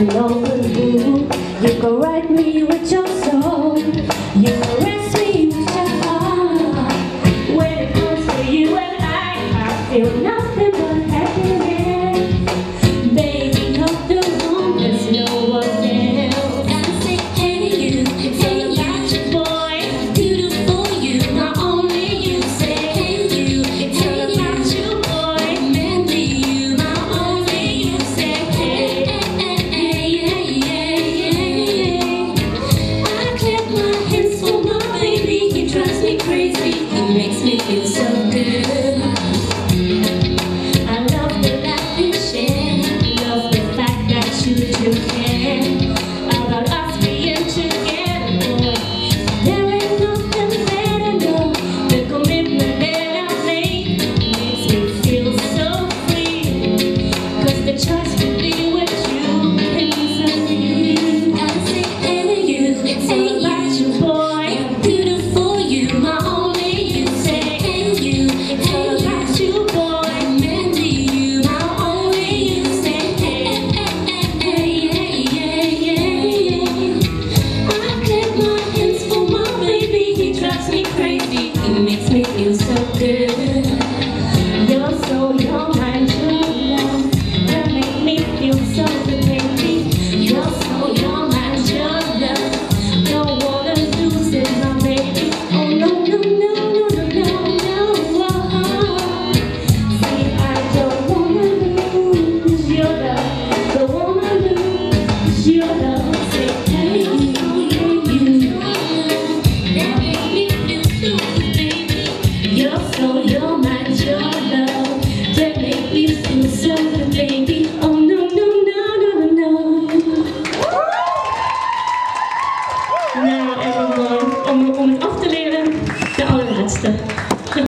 You can write me with your Please me crazy and it makes me feel so good. show you.